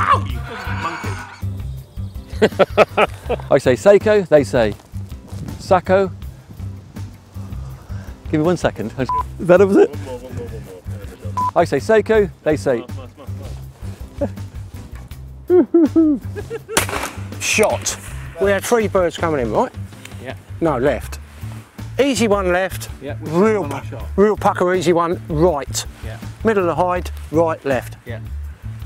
Ow, you monkey. I say Seiko, they say Sacco. Give me one second. Is that was it? One more, one more, one more. There we go. I say Seiko, they say. Shot. We had three birds coming in, right? Yeah. No, left. Easy one left. Yeah, Real, one pu- shot? real pucker, easy one right. Yeah. Middle of the hide, right, left. Yeah.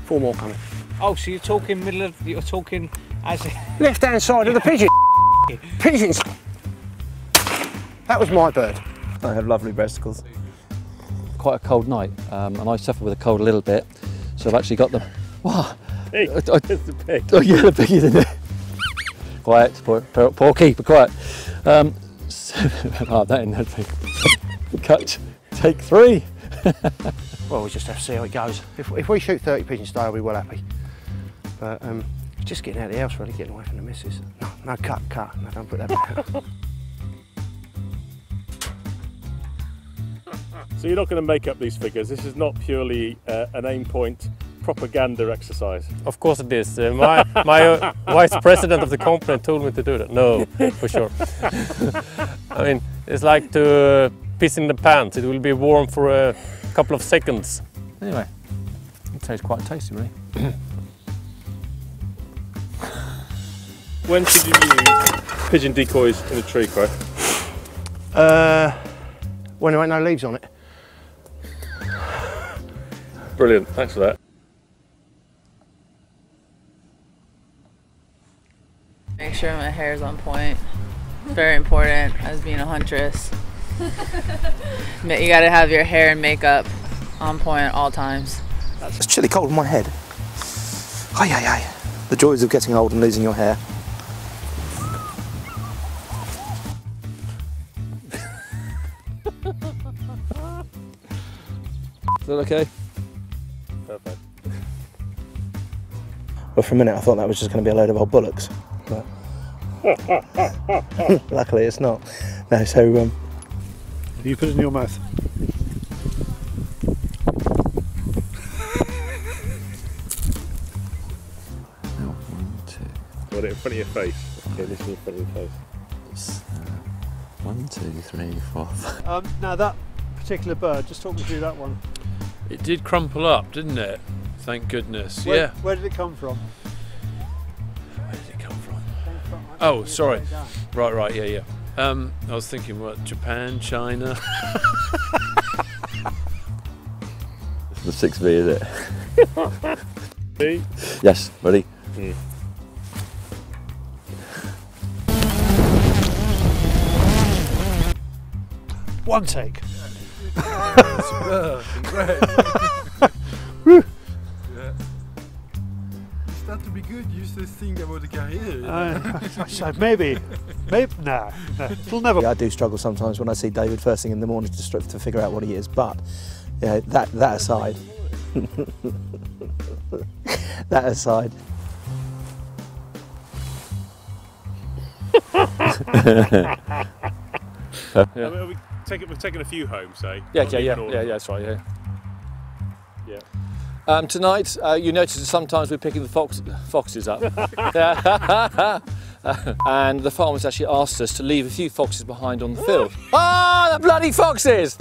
Four more coming. Oh, so you're talking middle of, you're talking as Left hand side of the pigeon. Pigeons. That was my bird. I have lovely breasticles. quite a cold night, um, and I suffer with a cold a little bit. So I've actually got them. Wow. Hey, I- I- it's the pig. Oh yeah, the piggies in there. quiet, poor, poor, poor keeper, quiet. Um, so, oh, that in that thing. Cut. Take three. Well, we just have to see how it goes. If, if we shoot 30 pigeons today, I'll be well happy. But um, just getting out of the house, really, getting away from the missus. No, no, cut, cut. No, don't put that back. So you're not going to make up these figures. This is not purely uh, an Aimpoint propaganda exercise. Of course it is. Uh, my my uh, vice president of the company told me to do that. No, for sure. I mean, it's like to uh, piss in the pants. It will be warm for a couple of seconds. Anyway, it tastes quite tasty, really. When should you use pigeon decoys in a tree, Craig? uh, when there ain't no leaves on it. Brilliant, thanks for that. Make sure my hair is on point. Very important as being a huntress. You gotta have your hair and makeup on point at all times. It's chilly cold in my head. Ay, ay, ay. The joys of getting old and losing your hair. Is that okay? Perfect. Well, for a minute I thought that was just going to be a load of old bullocks. But luckily it's not. No, so um, You put it in your mouth. One, two, Got it in front of your face. Okay, this is in front of your face. One, two, three, four. Um, now that particular bird, just talk me through that one. It did crumple up, didn't it? Thank goodness. Where, yeah. Where did it come from? Where did it come from? From- Oh, sorry. Right, right, yeah, yeah. Um, I was thinking, what, Japan, China? The six V, is it? See? Yes, ready? One take. Start to be good. You used to think about the career. Uh, so maybe, maybe, no, no, it'll never. yeah, I do struggle sometimes when I see David first thing in the morning to, str- to figure out what he is. But yeah, that that aside, that aside, I mean, we take, we've taken a few home, say. Yeah, yeah, yeah, even all of yeah, yeah, that's right, yeah. Yeah. Um, tonight, uh, you notice that sometimes we're picking the fox, foxes up. and the farmers actually asked us to leave a few foxes behind on the field. Ah, the bloody foxes!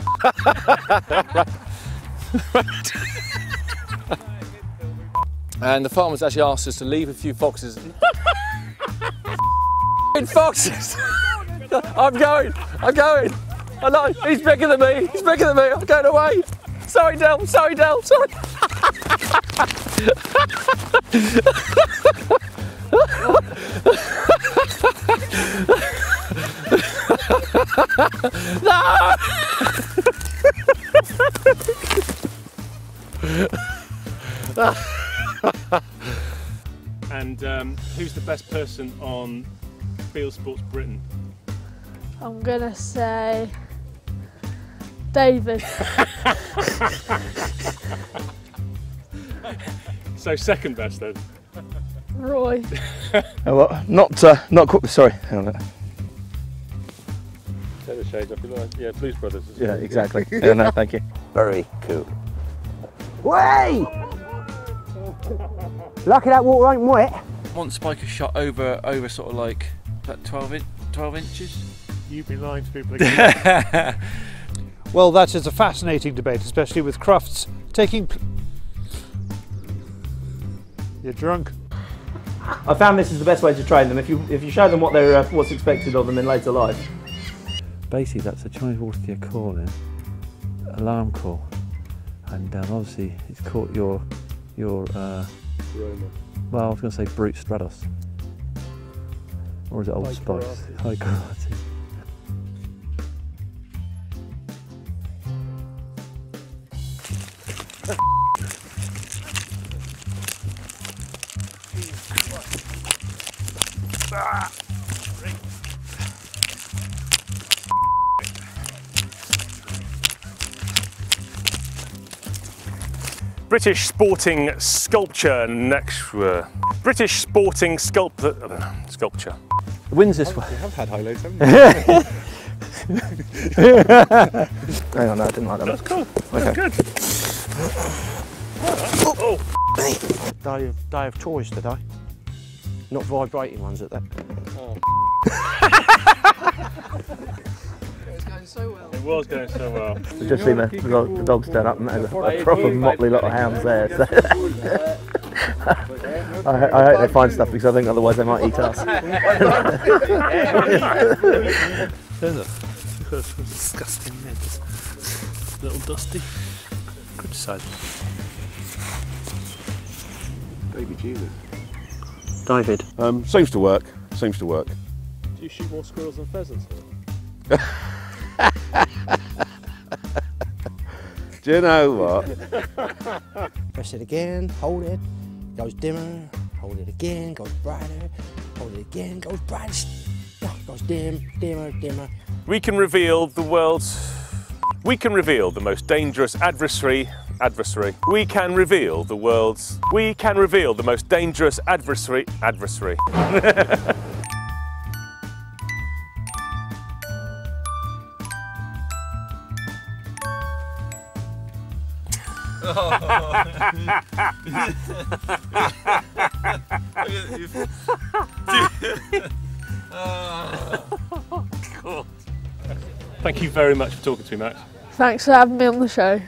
and the farmers actually asked us to leave a few foxes. foxes! I'm going, I'm going. I know, he's bigger than me, he's bigger than me, I'm going away. Sorry, Del, sorry, Del, sorry. no! And um, who's the best person on Fieldsports Britain? I'm gonna say David. So second best then. Roy. oh, well, not uh, not qu- sorry. hang on a minute. Take the shades off. you like- Yeah, Blues Brothers. Yeah, it? exactly. Yeah, no, thank you. Very cool. Way! Lucky that water ain't wet. Once Spiker shot over over sort of like that 12, in, 12 inches. You've been lying to people again. Well, that is a fascinating debate, especially with Crufts taking. Pl- You're drunk. I found this is the best way to train them. If you if you show them what they're uh, what's expected of them in later life. Basically, that's a Chinese water skier calling, alarm call, and um, obviously it's caught your your. Uh, well, I was going to say Brut stratus, or is it old High spice? karate. Hai Karate. British sporting sculpture next. Uh, British sporting sculpt- uh, sculpture. The wind's this way. You have had highlights, haven't Hang on, no, I didn't like that. That's cool. Okay. That's good. Oh, Day of, day of toys today. Not vibrating ones at that. it was going so well. We just seen the, the, dog- the dogs turn up and there's a, a proper motley lot of hounds there. So. I, I hope they find stuff because I think otherwise they might eat us. There's a disgusting nets. Little dusty. Good size. Baby Jesus. David. Um, seems to work. Seems to work. Do you shoot more squirrels than pheasants? Do you know what? Press it again, hold it, goes dimmer, hold it again, goes brighter, hold it again, goes brighter, goes dim, dimmer, dimmer. We can reveal the world's. We can reveal the most dangerous adversary. Adversary. We can reveal the world's. We can reveal the most dangerous adversary. Adversary. Thank you very much for talking to me, Max. Thanks for having me on the show.